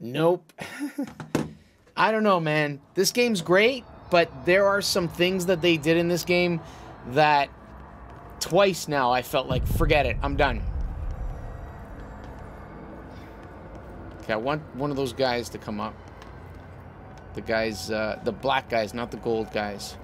nope. I don't know, man. This game's great, but there are some things that they did in this game that twice now I felt like, forget it, I'm done. Okay, I want one of those guys to come up. The guys, uh, the black guys, not the gold guys.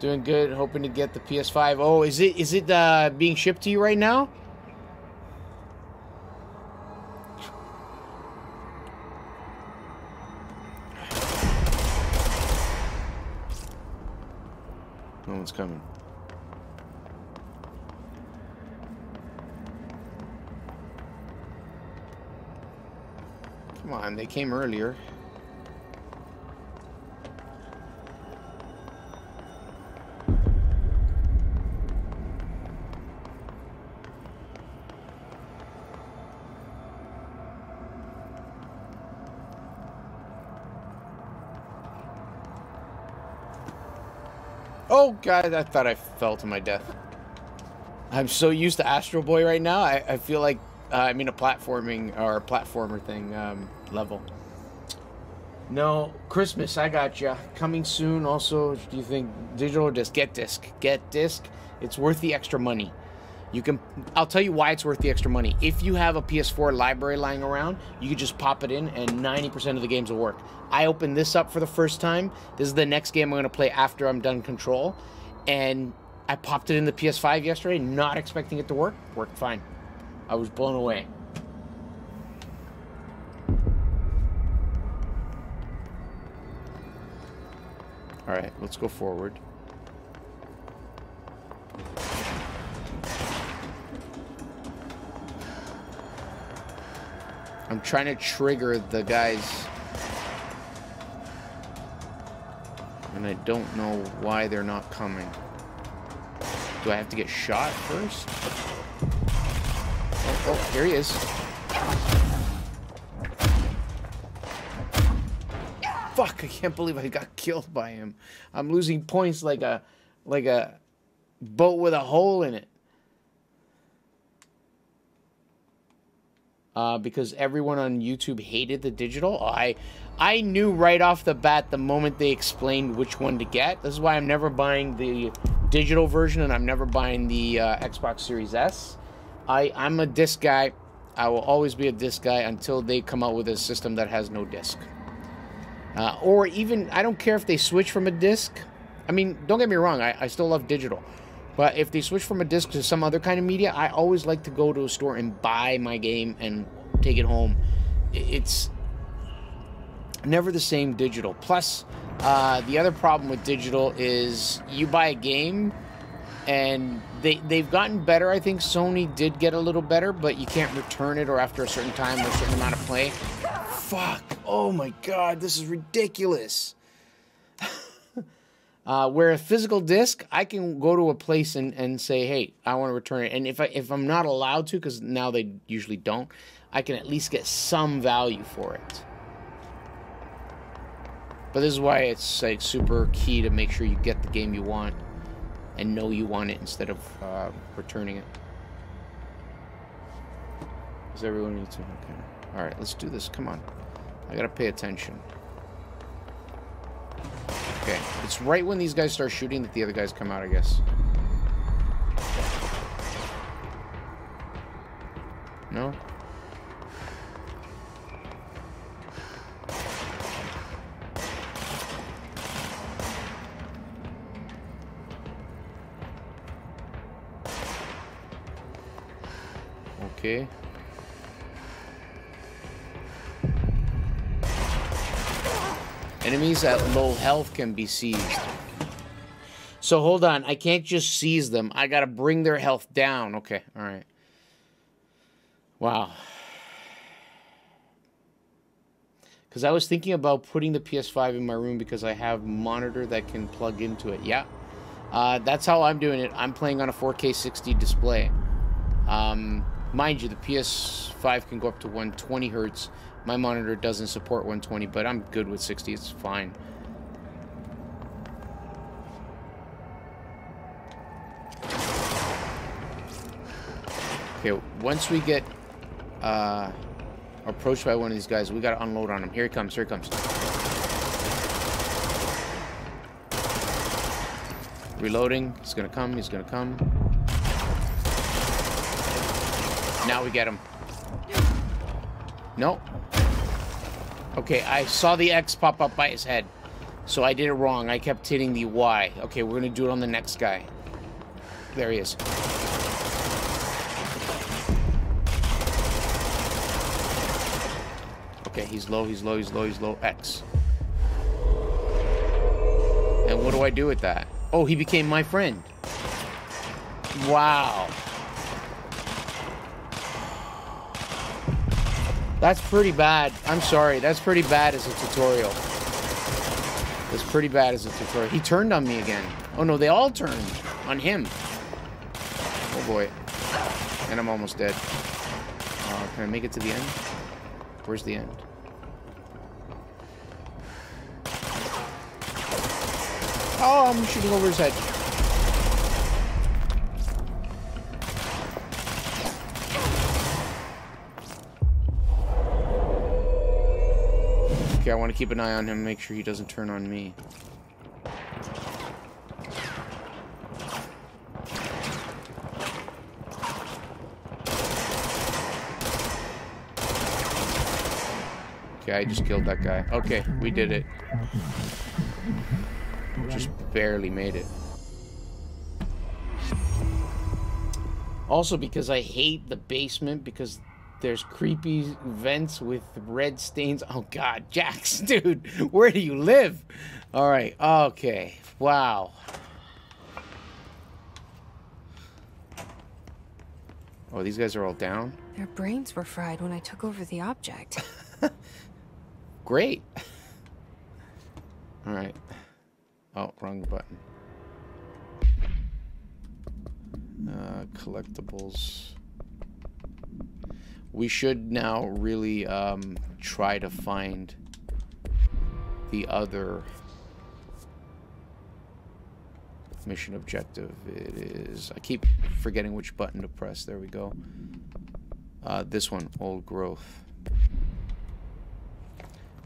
Doing good, hoping to get the PS5. Oh, is it is it uh, being shipped to you right now? No one's coming. Come on, they came earlier. God, I thought I fell to my death. I'm so used to Astro Bot right now. I, I feel like uh, I'm in a platforming or a platformer thing um, level. No, Christmas, I got you. Coming soon. Also, do you think digital or disc? Get disc. Get disc. It's worth the extra money. You can. I'll tell you why it's worth the extra money. If you have a PS4 library lying around, you can just pop it in, and 90% of the games will work. I opened this up for the first time. This is the next game I'm going to play after I'm done Control, and I popped it in the PS5 yesterday, not expecting it to work. Worked fine. I was blown away. All right, let's go forward. I'm trying to trigger the guys. And I don't know why they're not coming. Do I have to get shot first? Oh, oh here he is. Fuck, I can't believe I got killed by him. I'm losing points like a like a boat with a hole in it. Uh, because everyone on YouTube hated the digital. I I knew right off the bat the moment they explained which one to get. This is why I'm never buying the digital version and I'm never buying the uh, Xbox Series S. I, I'm a disc guy. I will always be a disc guy until they come out with a system that has no disc. Uh, or even, I don't care if they switch from a disc. I mean, don't get me wrong, I, I still love digital. But if they switch from a disc to some other kind of media, I always like to go to a store and buy my game and take it home. It's never the same digital. Plus, uh, the other problem with digital is you buy a game and they they've gotten better. I think Sony did get a little better, but you can't return it or after a certain time or a certain amount of play. Fuck! Oh my god, this is ridiculous. Uh, where a physical disc, I can go to a place and, and say, hey, I want to return it. And if I if I'm not allowed to, because now they usually don't, I can at least get some value for it. But this is why it's like super key to make sure you get the game you want and know you want it instead of uh, returning it. Does everyone need to? Okay. All right, let's do this. Come on. I gotta pay attention. Okay, it's right when these guys start shooting that the other guys come out, I guess. No? Okay. Enemies at low health can be seized. So hold on, I can't just seize them. I gotta bring their health down. Okay, alright. Wow. Because I was thinking about putting the PS5 in my room because I have monitor that can plug into it. Yeah. Uh, that's how I'm doing it. I'm playing on a 4K 60 display. Um, Mind you, the PS5 can go up to 120 hertz. My monitor doesn't support 120, but I'm good with 60. It's fine. Okay, once we get uh, approached by one of these guys. We gotta unload on him. Here he comes. Here he comes. Reloading. He's gonna come. He's gonna come. Now we get him. Nope. Okay, I saw the X pop up by his head. So I did it wrong. I kept hitting the Y. Okay, we're gonna do it on the next guy. There he is. Okay, he's low, he's low, he's low, he's low. X. And what do I do with that? Oh, he became my friend. Wow. That's pretty bad. I'm sorry. That's pretty bad as a tutorial. That's pretty bad as a tutorial. He turned on me again. Oh no, they all turned on him. Oh boy. And I'm almost dead. Uh, can I make it to the end? Where's the end? Oh, I'm shooting over his head. I want to keep an eye on him, make sure he doesn't turn on me. Okay, I just killed that guy. Okay, we did it. Just barely made it. Also because I hate the basement because there's creepy vents with red stains. Oh god, Jax, dude, where do you live? All right, okay. Wow. Oh, these guys are all down? Their brains were fried when I took over the object. Great. All right. Oh, wrong button. Uh, collectibles. We should now really um, try to find the other mission objective. It is... I keep forgetting which button to press. There we go. Uh, this one, Old Growth.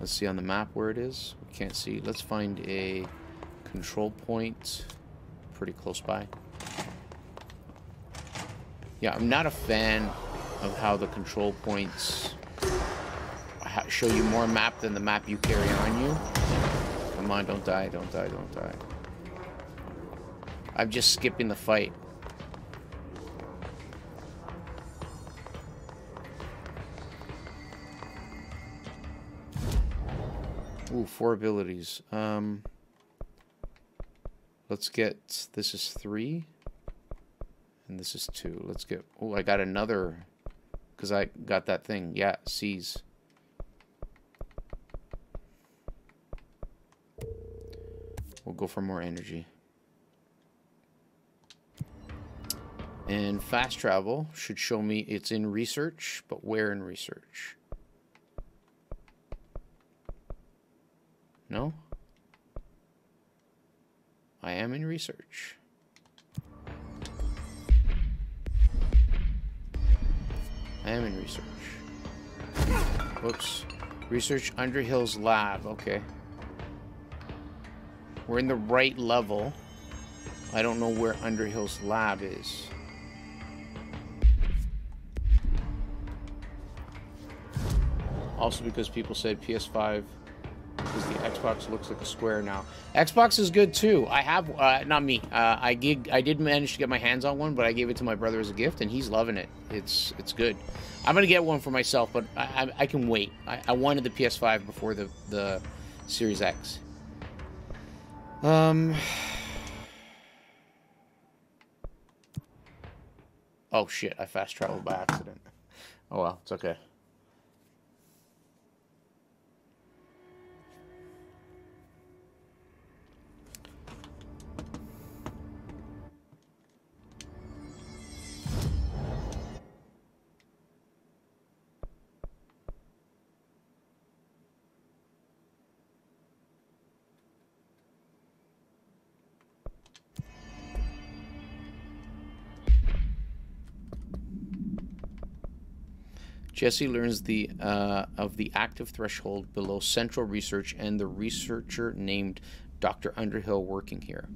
Let's see on the map where it is. We can't see. Let's find a control point pretty close by. Yeah, I'm not a fan of how the control points show you more map than the map you carry on you. Come on, don't die, don't die, don't die. I'm just skipping the fight. Ooh, four abilities. Um, let's get, this is three. And this is two. Let's get, oh, I got another, because I got that thing. Yeah, C's. We'll go for more energy. And fast travel should show me it's in research, but where in research? No? I am in research. I am in research. Whoops. Research Underhill's lab. Okay. We're in the right level. I don't know where Underhill's lab is. Also because people said PS5 because the Xbox looks like a square now. Xbox is good too. I have, uh, not me. Uh, I did, I did manage to get my hands on one, but I gave it to my brother as a gift, and he's loving it. It's, it's good. I'm gonna get one for myself, but I, I, I can wait. I, I, wanted the PS5 before the the Series X. Um. Oh shit! I fast traveled by accident. Oh well, it's okay. Jesse learns the uh, of the active threshold below Central Research and the researcher named Dr. Underhill working here.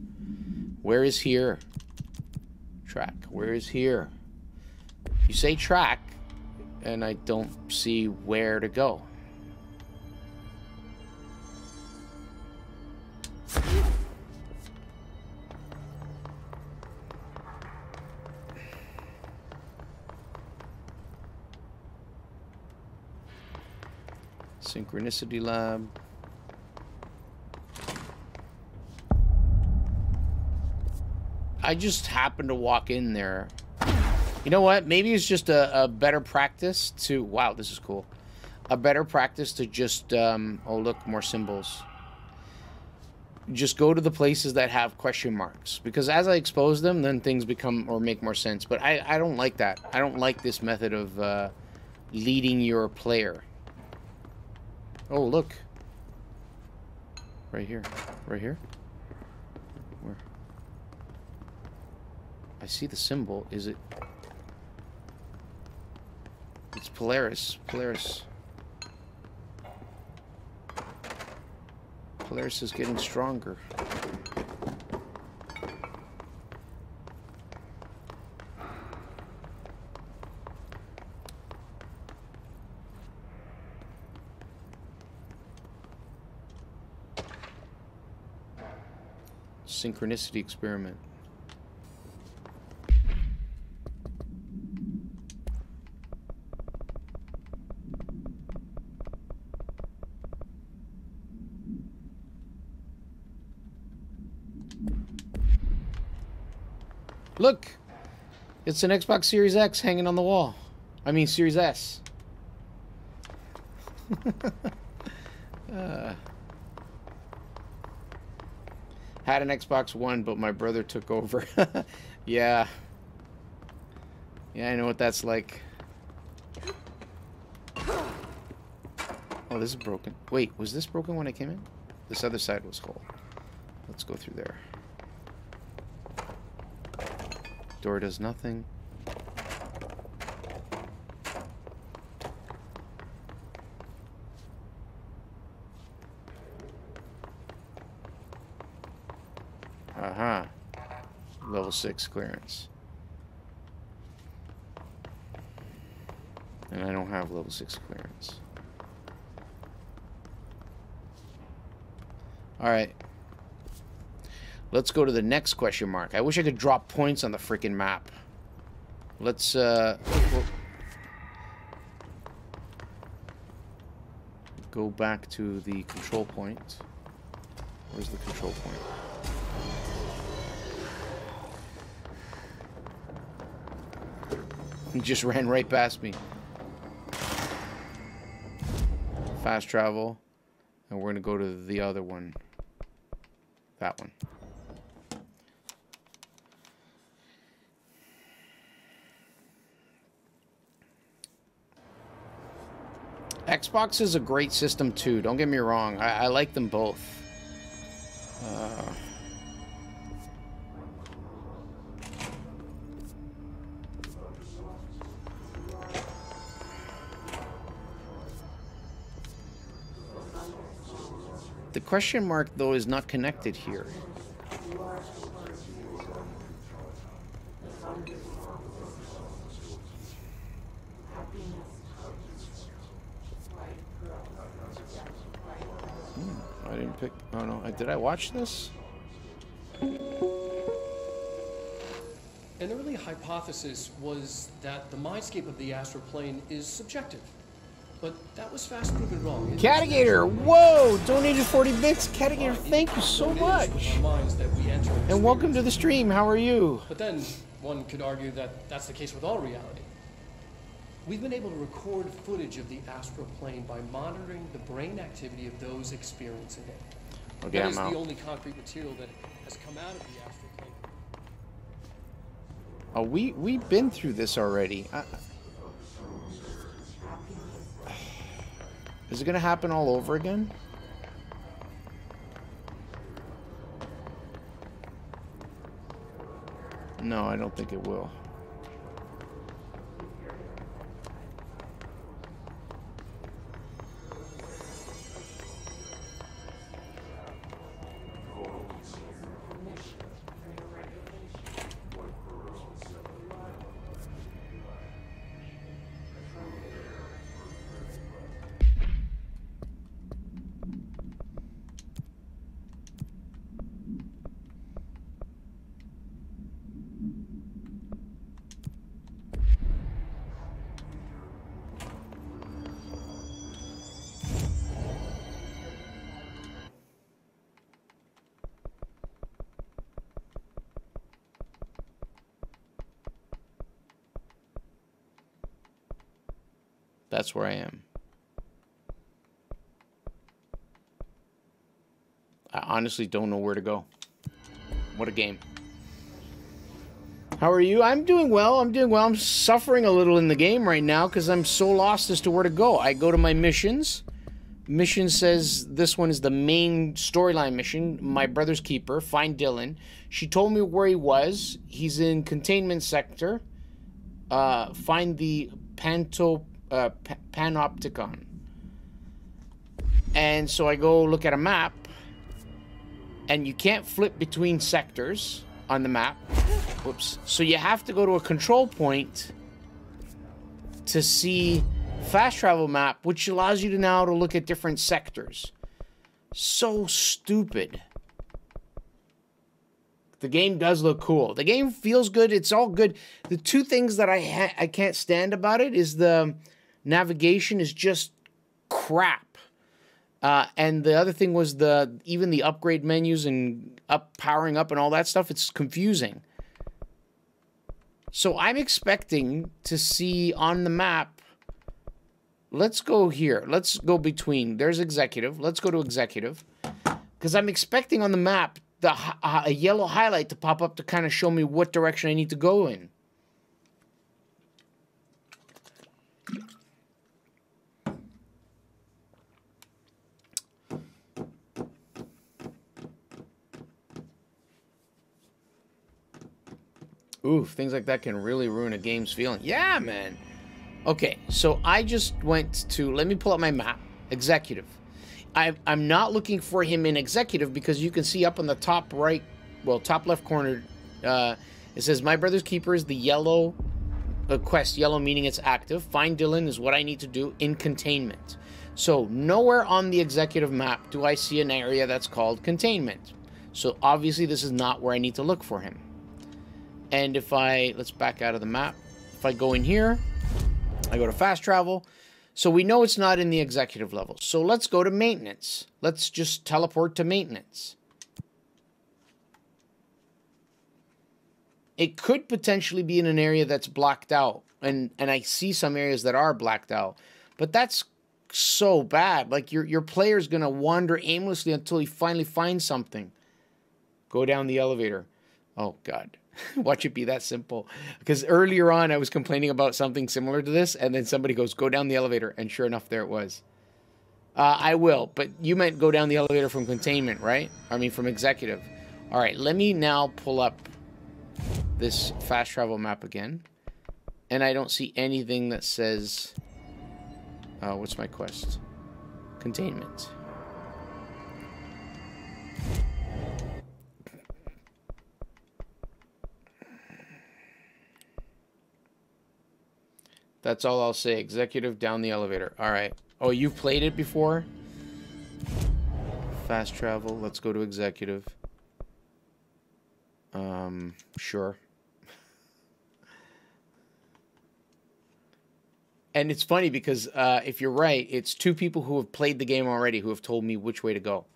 Where is here? Track. Where is here? You say track, and I don't see where to go. Synchronicity Lab. I just happened to walk in there. You know what? Maybe it's just a, a better practice to... Wow, this is cool. A better practice to just... Um, oh, look, more symbols. Just go to the places that have question marks. Because as I expose them, then things become or make more sense. But I, I don't like that. I don't like this method of uh, leading your player. Oh, look. Right here. Right here? Where? I see the symbol. Is it... It's Polaris. Polaris. Polaris is getting stronger. Synchronicity experiment. Look! It's an Xbox Series X hanging on the wall. I mean, Series S. Had an Xbox One, but my brother took over. yeah. Yeah, I know what that's like. Oh, this is broken. Wait, was this broken when I came in? This other side was whole. Let's go through there. Door does nothing. Level 6 clearance. And I don't have level 6 clearance. Alright. Let's go to the next question mark. I wish I could drop points on the freaking map. Let's, uh... Go back to the control point. Where's the control point? He just ran right past me. Fast travel. And we're going to go to the other one. That one. Xbox is a great system too. Don't get me wrong. I, I like them both. Uh, the question mark, though, is not connected here. Hmm, I didn't pick. Oh no, did I watch this? An early hypothesis was that the mindscape of the astral plane is subjective. But that was fast proven wrong. Catigator, whoa! Donated 40 bits. Catigator, thank you so much. And welcome to the stream. How are you? But then one could argue that that's the case with all reality. We've been able to record footage of the astral plane by monitoring the brain activity of those experiencing it. Okay, that I'm is out. the only concrete material that has come out of the astral plane. Oh, we we've been through this already. I, is it gonna happen all over again? No, I don't think it will. That's where I am. I honestly don't know where to go. What a game. How are you? I'm doing well. I'm doing well. I'm suffering a little in the game right now because I'm so lost as to where to go. I go to my missions. Mission says this one is the main storyline mission. My brother's keeper, find Dylan. She told me where he was. He's in containment sector. Uh, find the Panto uh, Panopticon. And so I go look at a map and you can't flip between sectors on the map. Whoops. So you have to go to a control point to see fast travel map, which allows you to now to look at different sectors. So stupid. The game does look cool. The game feels good. It's all good. The two things that I I can't stand about it is the navigation is just crap. Uh, and the other thing was the even the upgrade menus and up powering up and all that stuff. It's confusing. So I'm expecting to see on the map. Let's go here. Let's go between. There's executive. Let's go to executive. Because I'm expecting on the map the uh, a yellow highlight to pop up to kind of show me what direction I need to go in. Oof, things like that can really ruin a game's feeling. Yeah, man. Okay, so I just went to, let me pull up my map, executive. I, I'm not looking for him in executive because you can see up on the top right, well, top left corner, uh, it says My Brother's Keeper is the yellow uh, quest, yellow meaning it's active. Find Dylan is what I need to do in containment. So nowhere on the executive map do I see an area that's called containment. So obviously this is not where I need to look for him. And if I, let's back out of the map. If I go in here, I go to fast travel. So we know it's not in the executive level. So let's go to maintenance. Let's just teleport to maintenance. It could potentially be in an area that's blacked out. And, and I see some areas that are blacked out. But that's so bad. Like your, your player's going to wander aimlessly until he finally finds something. Go down the elevator. Oh, God. Watch it be that simple. Because earlier on, I was complaining about something similar to this, and then somebody goes, "Go down the elevator," and sure enough, there it was. Uh, I will, but you meant go down the elevator from containment, right? I mean, from executive. All right, let me now pull up this fast travel map again, and I don't see anything that says. Uh, what's my quest? Containment. That's all I'll say. Executive down the elevator. All right. Oh, you've played it before? Fast travel. Let's go to executive. Um, sure. and it's funny because uh, if you're right, it's two people who have played the game already who have told me which way to go.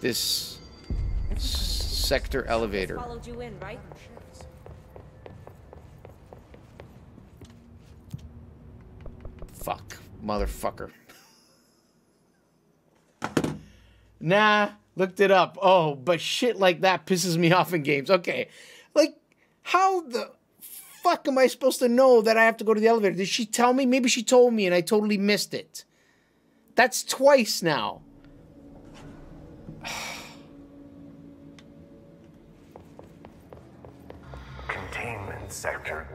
This sector elevator. Followed you in, right? Fuck, motherfucker. Nah, looked it up. Oh, but shit like that pisses me off in games. Okay, like how the fuck am I supposed to know that I have to go to the elevator? Did she tell me? Maybe she told me and I totally missed it. That's twice now. Containment sector.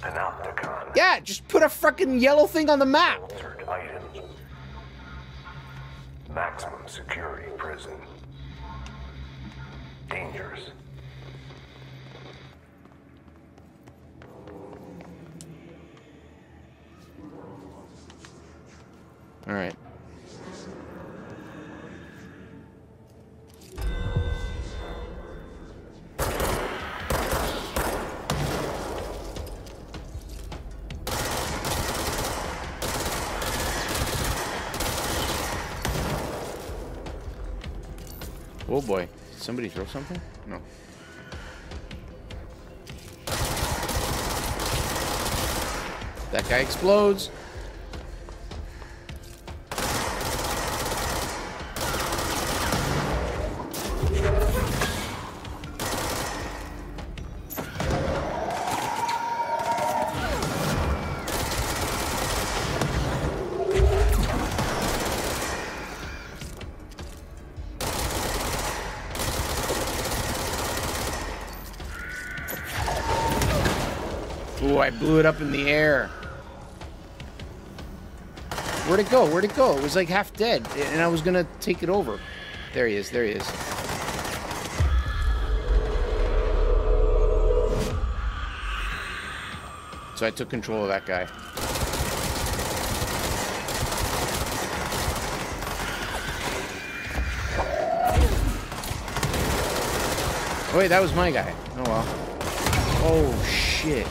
Panopticon. Yeah, just put a freaking yellow thing on the map. Altered items. Maximum security prison. Dangerous. All right. Somebody throw something? No. That guy explodes. I blew it up in the air. Where'd it go? Where'd it go? It was like half dead, and I was gonna take it over. There he is, there he is. So I took control of that guy. Oh wait, that was my guy. Oh well. Oh shit.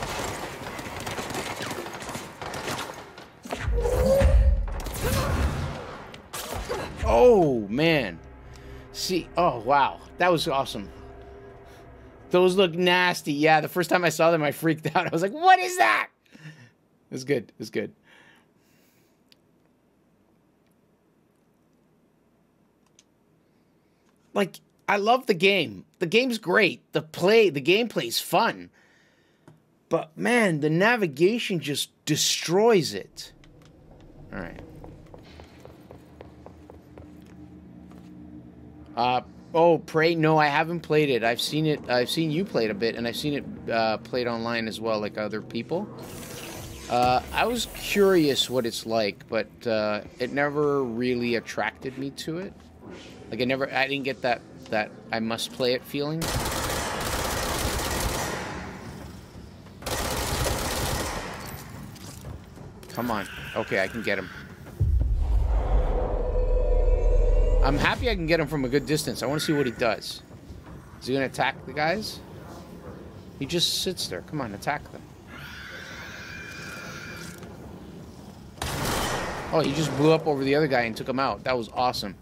Man. See, oh, wow. That was awesome. Those look nasty. Yeah, the first time I saw them, I freaked out. I was like, what is that? It was good. It was good. Like, I love the game. The game's great. The play, the gameplay's fun. But, man, the navigation just destroys it. All right. Uh, oh, Prey. No, I haven't played it. I've seen it. I've seen you play it a bit, and I've seen it uh, played online as well, like other people. Uh, I was curious what it's like, but uh, it never really attracted me to it. Like, I never, I didn't get that that I must play it feeling. Come on. Okay, I can get him. I'm happy I can get him from a good distance. I want to see what he does. Is he going to attack the guys? He just sits there. Come on, attack them. Oh, he just blew up over the other guy and took him out. That was awesome.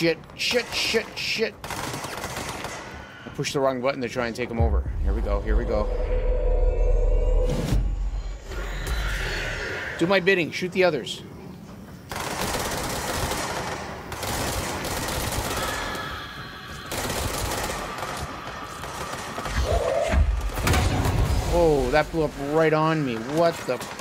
Shit, shit, shit, shit. I pushed the wrong button to try and take him over. Here we go, here we go. Do my bidding. Shoot the others. Oh, that blew up right on me. What the...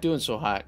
Doing so hot.